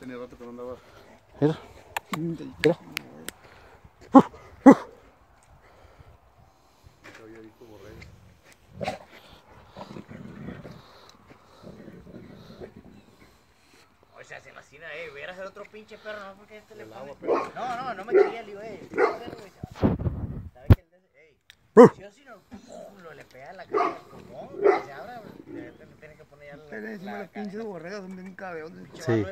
tenía rato que no andaba. Mira. Mira. O sea, se eh. Hubiera ser otro pinche perro, no porque este le pone. No, no, no me quería, eh. este güey, se va. ¿Sabe que el de ese, ey? Si yo si no, lo le pega en la cara pulmón, que Ahí le decimos las. Sí.